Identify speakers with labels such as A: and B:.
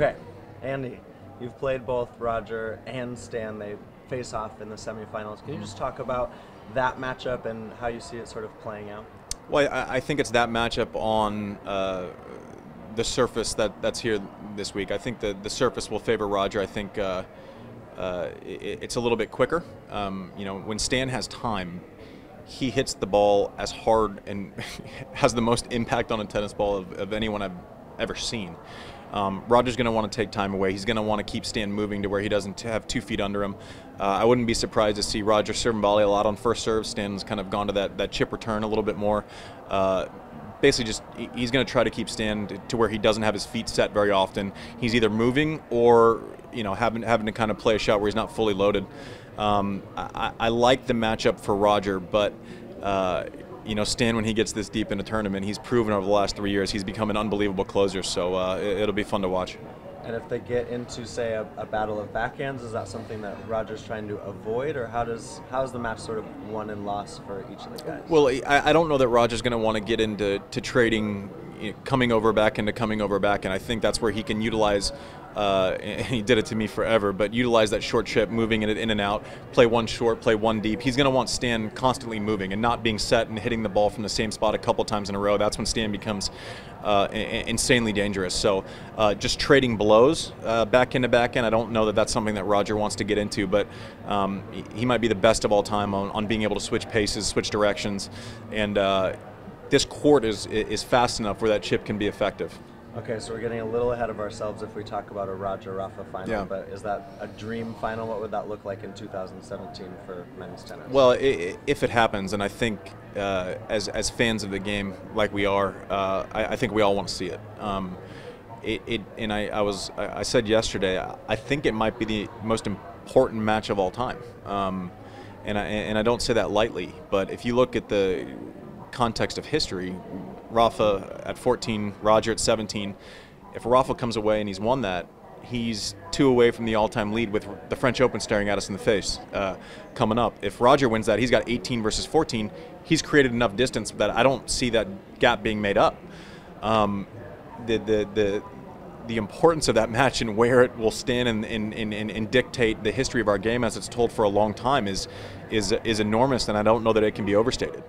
A: Okay, Andy, you've played both Roger and Stan. They face off in the semifinals. Can you just talk about that matchup and how you see it sort of playing out?
B: Well, I, I think it's that matchup on uh, the surface that, that's here this week. I think the, the surface will favor Roger. I think uh, uh, it, it's a little bit quicker. Um, you know, when Stan has time, he hits the ball as hard and has the most impact on a tennis ball of, of anyone I've ever seen. Um, Roger's going to want to take time away. He's going to want to keep Stan moving to where he doesn't have two feet under him. Uh, I wouldn't be surprised to see Roger serve and volley a lot on first serve. Stan's kind of gone to that, that chip return a little bit more. Uh, basically, just he's going to try to keep Stan to where he doesn't have his feet set very often. He's either moving or you know having having to kind of play a shot where he's not fully loaded. Um, I, I, like the matchup for Roger, but. Uh, you know, Stan, when he gets this deep in a tournament, he's proven over the last three years he's become an unbelievable closer. So uh, it, will be fun to watch.
A: And if they get into, say, a, a, battle of backhands, is that something that Roger's trying to avoid, or how does how's the match sort of won and lost for each of the guys?
B: Well, I, I don't know that Roger's going to want to get into to trading, you know, coming over back into coming over back, and I think that's where he can utilize uh, he did it to me forever, but utilize that short chip, moving it in and out, play one short, play one deep. He's going to want Stan constantly moving and not being set and hitting the ball from the same spot a couple times in a row. That's when Stan becomes uh, insanely dangerous. So uh, just trading blows uh, back into back end, I don't know that that's something that Roger wants to get into, but um, he might be the best of all time on, on being able to switch paces, switch directions, and uh, this court is, is fast enough where that chip can be effective.
A: Okay, so we're getting a little ahead of ourselves if we talk about a Roger Rafa final. Yeah. But is that a dream final? What would that look like in 2017 for men's tennis?
B: Well, it, if it happens, and I think uh, as as fans of the game, like we are, uh, I, I, think we all want to see it. Um, it, it, and I, I was I said yesterday, I think it might be the most important match of all time. Um, and I and I don't say that lightly, but if you look at the context of history, Rafa at 14, Roger at 17. If Rafa comes away and he's won that, he's two away from the all-time lead with the French Open staring at us in the face uh, coming up. If Roger wins that, he's got 18 versus 14. He's created enough distance that I don't see that gap being made up. Um, the, the, the, the importance of that match and where it will stand and, and, and, and, dictate the history of our game as it's told for a long time is, is, is enormous, and I don't know that it can be overstated.